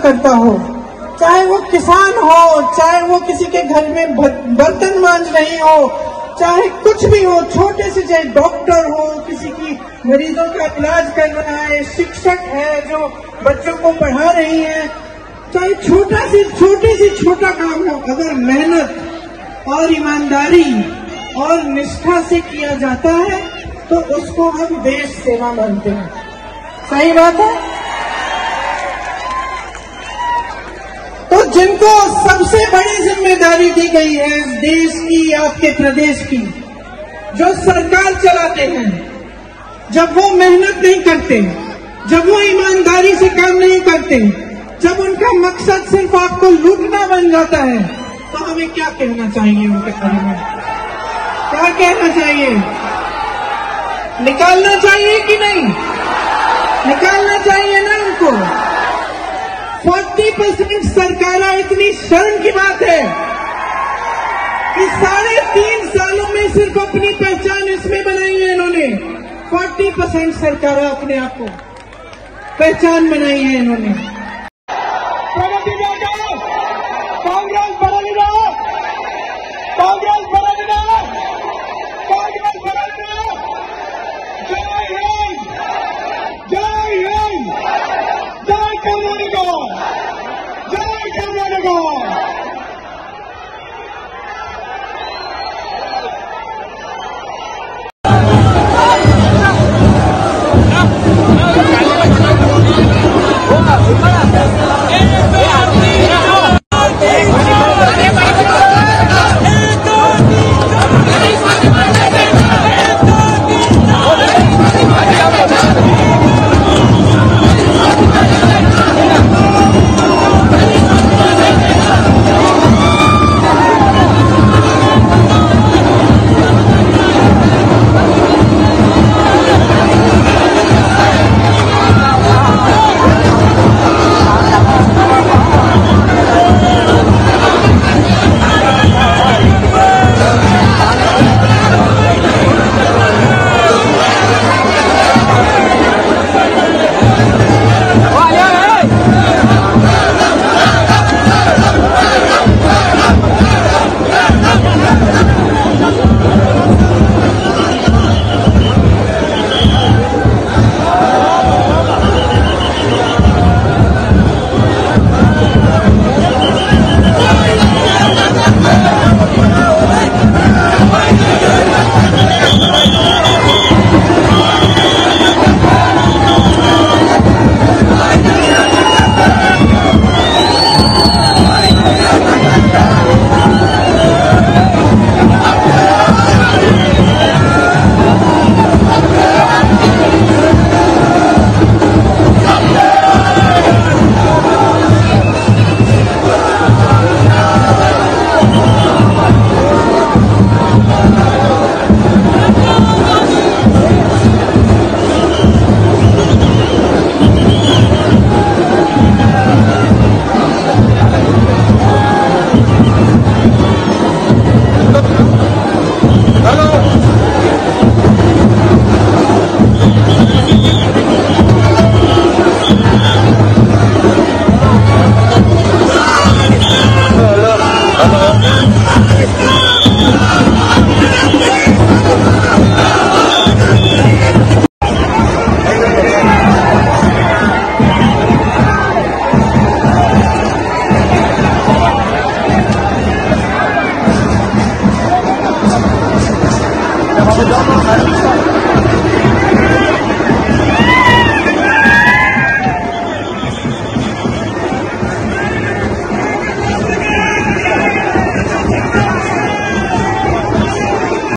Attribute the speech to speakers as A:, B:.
A: का हो। चाहे वो किसान हो, चाहे वो किसी के घर में बर्तन मांज रही हो, चाहे कुछ भी हो, छोटे से चाहे डॉक्टर हो, किसी की मरीजों का इलाज कर रहा है, शिक्षक है जो बच्चों को पढ़ा रही है, चाहे छोटा से, छोटे से छोटा काम हो, अगर मेहनत और ईमानदारी और निष्ठा से किया जाता है तो उसको हम देश सेवा मानते हैं। सही बात है? जिनको सबसे बड़ी ज़िम्मेदारी दी गई है इस देश की, आपके प्रदेश की, जो सरकार चलाते हैं, जब वो मेहनत नहीं करते, जब वो ईमानदारी से काम नहीं करते, जब उनका मकसद सिर्फ़ आपको लूटना बन जाता है तो हमें क्या कहना चाहिए उनके बारे में? क्या कहना चाहिए? निकालना चाहिए कि नहीं? निकालना चाहिए ना उनको? फोर्टी परसेंट सरकारा इतनी शर्म की बात है कि साढ़े तीन सालों में सिर्फ़ अपनी पहचान इसमें बनाई है इन्होंने। फोर्टी परसेंट सरकार अपने आप को पहचान बनाई है इन्होंने।
B: Okay.